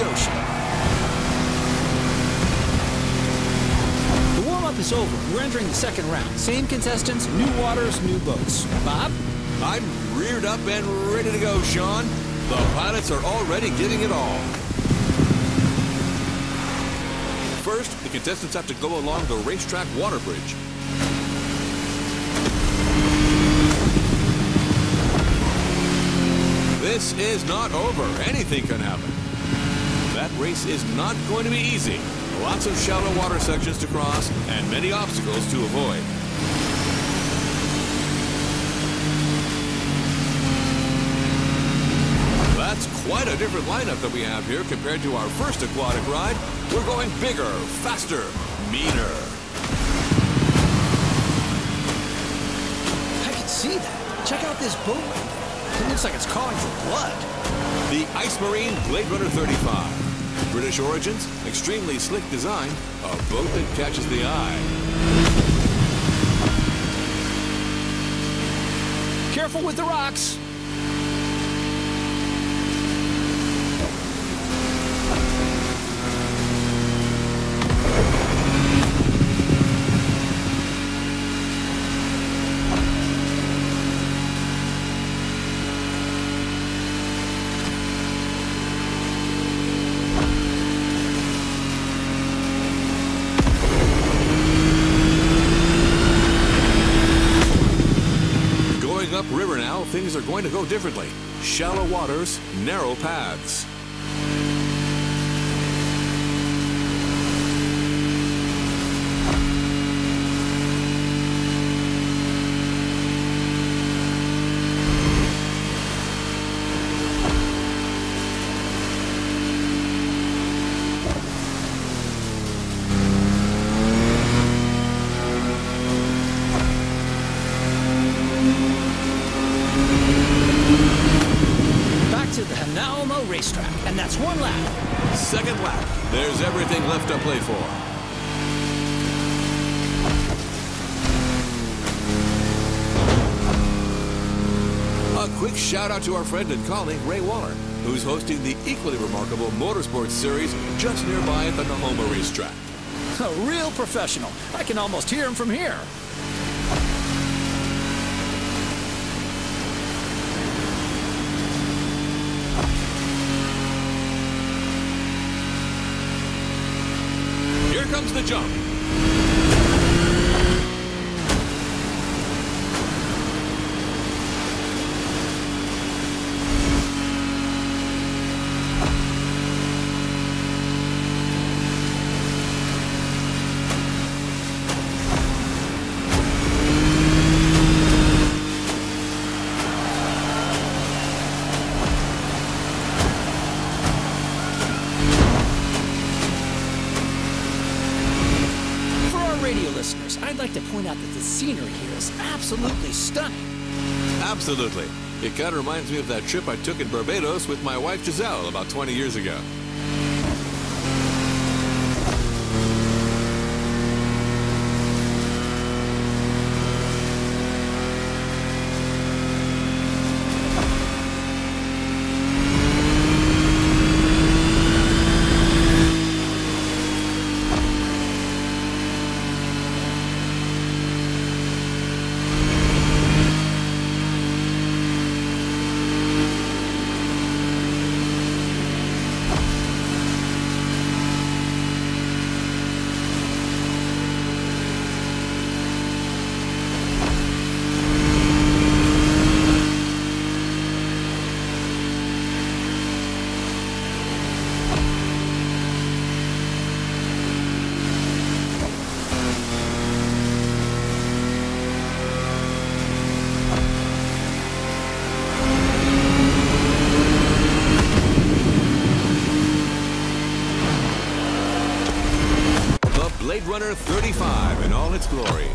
the ocean. The warm-up is over. We're entering the second round. Same contestants, new waters, new boats. Bob? I'm reared up and ready to go, Sean. The pilots are already giving it all. First, the contestants have to go along the racetrack water bridge. This is not over. Anything can happen. Race is not going to be easy. Lots of shallow water sections to cross and many obstacles to avoid. That's quite a different lineup that we have here compared to our first aquatic ride. We're going bigger, faster, meaner. I can see that. Check out this boat. It looks like it's calling for blood. The Ice Marine Blade Runner 35. British origins, extremely slick design, a boat that catches the eye. Careful with the rocks. Going upriver things are going to go differently. Shallow waters, narrow paths. One lap. Second lap. There's everything left to play for. A quick shout out to our friend and colleague Ray Waller, who's hosting the equally remarkable motorsports series just nearby at the Nahoma racetrack. A real professional. I can almost hear him from here. Comes the jump. For our radio listeners, I'd like to point out that the scenery here is absolutely stunning. Absolutely. It kind of reminds me of that trip I took in Barbados with my wife Giselle about 20 years ago. The Blade Runner 35 in all its glory.